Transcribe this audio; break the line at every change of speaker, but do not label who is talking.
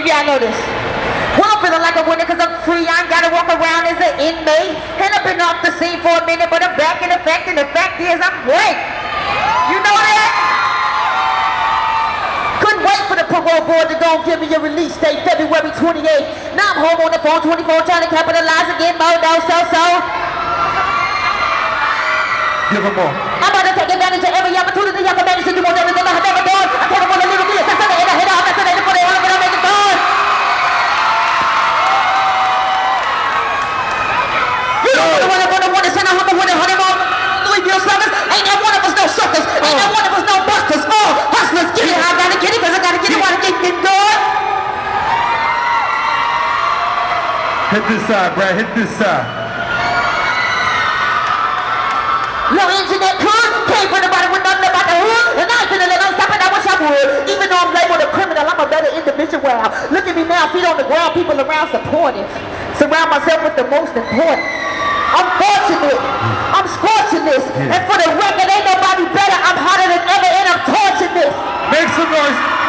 Maybe I know this. Well, I'm feeling like a winner cause I'm free. I ain't gotta walk around as an inmate. And I've been off the scene for a minute, but I'm back in effect. And the fact is, I'm great. You know that? Couldn't wait for the parole board to go and give me a release date, February 28th. Now I'm home on the phone 24 trying to capitalize again. Modo, so, so.
Give them more.
I'm about to take advantage of every opportunity I can manage to do more damage than I have ever done. I can't afford a little bit. That's not the head. I'm vaccinated for the hell of it. I make it done. You don't wanna wanna wanna wanna send a humble with a honey mom. Louisville sluggers. Ain't that one of us no suckers. Ain't that one of us no busters. Oh, hustlers, get it. I gotta get it cause I gotta get it while I keep it going.
Hit this side, Brat. Hit this side.
No internet could came from the bottom with nothing about the hood. And I ain't finna let them stop it. I wish I would. Even though I'm labeled a criminal, I'm a better individual. Look at me now, feet on the ground, people around supportive. Surround myself with the most important. I'm fortunate. I'm scorching this. And for the record, ain't nobody better. I'm hotter than ever and I'm torching this.
Make some noise.